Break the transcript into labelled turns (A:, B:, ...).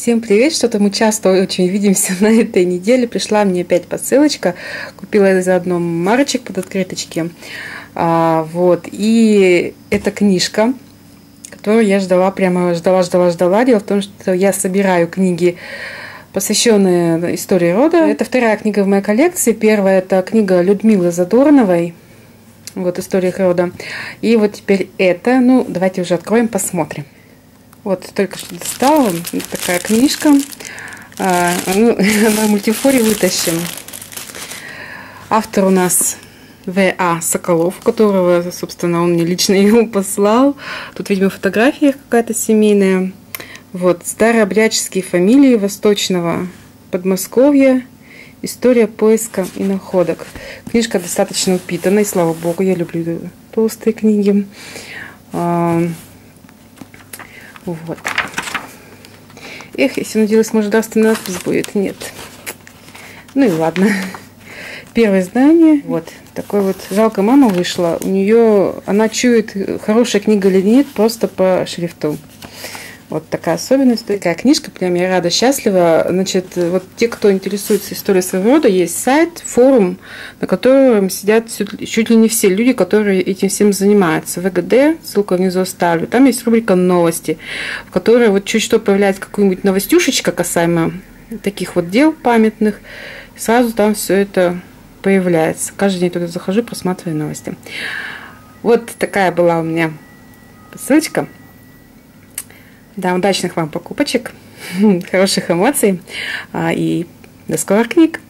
A: Всем привет! Что-то мы часто очень видимся на этой неделе. Пришла мне опять посылочка. Купила заодно марочек под открыточки. А, вот. И эта книжка, которую я ждала, прямо ждала, ждала, ждала. Дело в том, что я собираю книги посвященные истории рода. Это вторая книга в моей коллекции. Первая – это книга Людмилы Задорновой вот история рода. И вот теперь это, ну, давайте уже откроем, посмотрим. Вот только что достала, вот такая книжка. А, ну, на мультифоре вытащим. Автор у нас В.А. Соколов, которого, собственно, он мне лично его послал. Тут, видимо, фотография какая-то семейная. Вот, старообрядческие фамилии Восточного Подмосковья – История поиска и находок. Книжка достаточно упитанная, слава богу, я люблю толстые книги. Вот. Эх, если надеялась, может, дарственная надпись будет. Нет. Ну и ладно. Первое издание. Вот. Такой вот. Жалко, мама вышла. У нее, она чует, хорошая книга или нет, просто по шрифту. Вот такая особенность. Такая книжка, прям я рада, счастлива. Значит, вот те, кто интересуется историей своего рода, есть сайт, форум, на котором сидят чуть ли не все люди, которые этим всем занимаются. ВГД, ссылка внизу оставлю. Там есть рубрика «Новости», в которой вот чуть что появляется какую-нибудь новостюшечка касаемо таких вот дел памятных. Сразу там все это появляется. Каждый день туда захожу, просматриваю новости. Вот такая была у меня ссылочка. Да, удачных вам покупочек, хороших эмоций а, и до скорых книг.